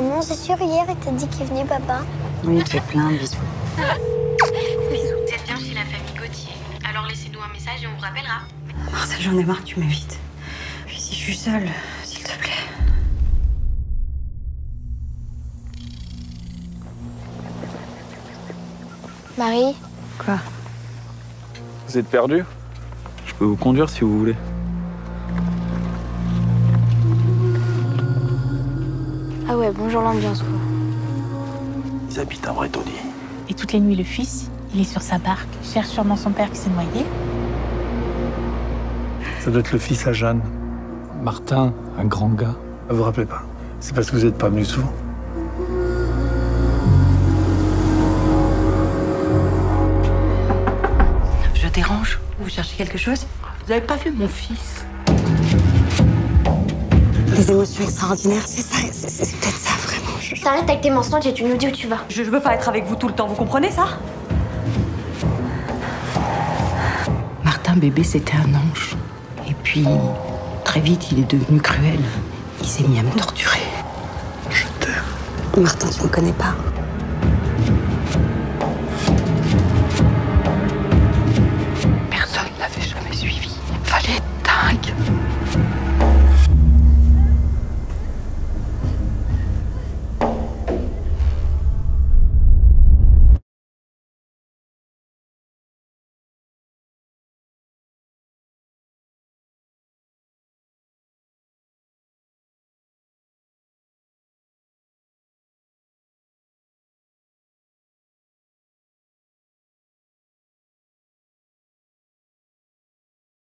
Maman, c'est sûr, hier, il t'a dit qu'il venait, papa Oui, il te fait plein de bisous. Bisous. Vous êtes bien chez la famille Gauthier. Alors laissez-nous un message et on vous rappellera. Marcel, j'en ai marre, tu m'évites. Puis si je suis seule, s'il te plaît. Marie Quoi? Vous êtes perdu? Je peux vous conduire si vous voulez. Ah ouais, bonjour l'ambiance, quoi. Ils habitent un vrai taudis. Et toutes les nuits, le fils, il est sur sa barque, cherche sûrement son père qui s'est noyé. Ça doit être le fils à Jeanne. Martin, un grand gars. Vous vous rappelez pas C'est parce que vous n'êtes pas venu souvent. Je dérange Vous cherchez quelque chose? Vous avez pas vu mon fils? Des émotions extraordinaires, c'est ça, c'est c'est peut-être ça vraiment. Je- T'arrêtes avec tes mensonges et tu nous dis où tu vas. je, je veux pas être avec vous tout le temps, vous comprenez ça? Martin bébé, c'était un ange. Et puis, très vite, il est devenu cruel. Il s'est mis à me torturer. Je t'aime. Martin, tu me connais pas.